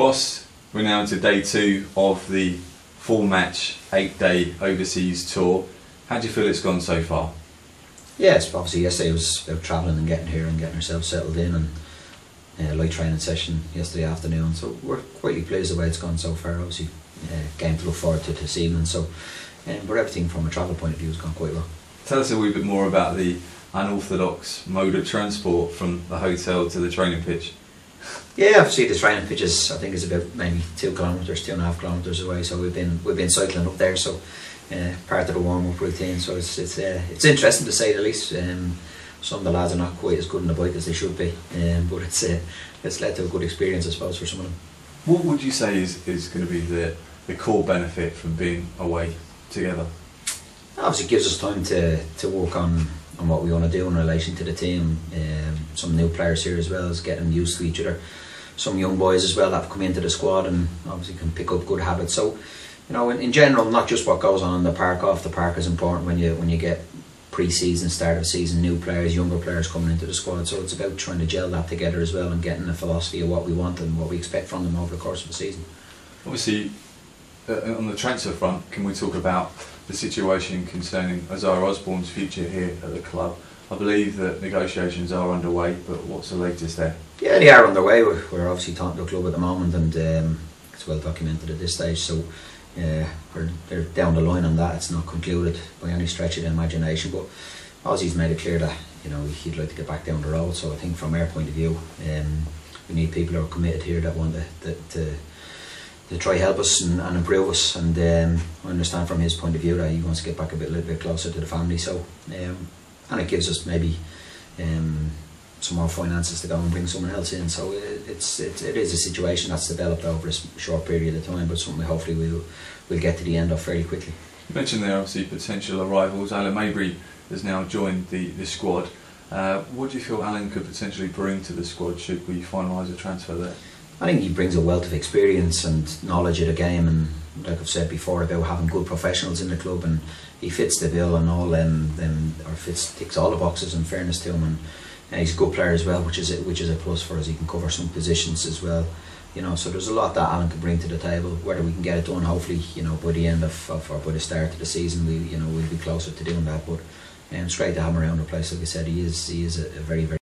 Boss, we're now into day two of the four match, eight day overseas tour. How do you feel it's gone so far? Yes, obviously yesterday was about travelling and getting here and getting ourselves settled in and uh, light training session yesterday afternoon. So we're quite pleased the way it's gone so far. Obviously, uh, game to look forward to this evening. So, um, but everything from a travel point of view has gone quite well. Tell us a wee bit more about the unorthodox mode of transport from the hotel to the training pitch. Yeah, obviously the training pitches I think is about maybe two kilometres, two and a half kilometres away. So we've been we've been cycling up there. So uh, part of the warm up routine. So it's it's uh, it's interesting to say the least. Um, some of the lads are not quite as good on the bike as they should be, um, but it's uh, it's led to a good experience, I suppose, for some of them. What would you say is, is going to be the, the core benefit from being away together? Obviously, it gives us time to, to work on, on what we want to do in relation to the team. Um, some new players here as well as getting used to each other. Some young boys as well that have come into the squad and obviously can pick up good habits. So, you know, in, in general, not just what goes on in the park, off the park is important when you when you get pre-season, start of season, new players, younger players coming into the squad. So it's about trying to gel that together as well and getting the philosophy of what we want and what we expect from them over the course of the season. Obviously, uh, on the transfer front, can we talk about the situation concerning Isaiah Osbourne's future here at the club? I believe that negotiations are underway, but what's the latest there? Yeah, they are underway. We're, we're obviously talking to the club at the moment, and um, it's well documented at this stage. So uh, they're down the line on that. It's not concluded by any stretch of the imagination, but Ozzy's made it clear that you know he'd like to get back down the road. So I think from our point of view, um, we need people who are committed here that want to, to, to try help us and, and improve us. And um, I understand from his point of view that he wants to get back a bit, a little bit closer to the family. So um, and it gives us maybe. Um, some more finances to go and bring someone else in. So it, it's it, it is a situation that's developed over a short period of time, but something hopefully we'll we'll get to the end of fairly quickly. You mentioned there obviously potential arrivals. Alan Maybury has now joined the the squad. Uh, what do you feel Alan could potentially bring to the squad should we finalise a transfer there? I think he brings a wealth of experience and knowledge of the game, and like I've said before about having good professionals in the club, and he fits the bill and all them, them or fits ticks all the boxes. In fairness to him, and and he's a good player as well, which is a, which is a plus for us. He can cover some positions as well, you know. So there's a lot that Alan can bring to the table. Whether we can get it done, hopefully, you know, by the end of, of or by the start of the season, we you know we'll be closer to doing that. But um, straight to have him around the place, like I said, he is he is a, a very very